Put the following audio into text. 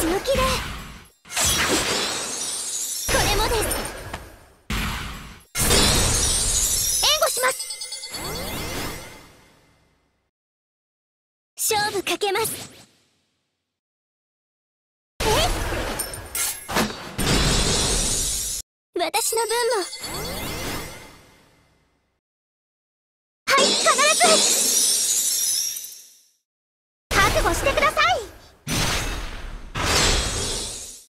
強気でこれもです。援護します。勝負かけます。え？私の分も。はい必ず。覚悟してください。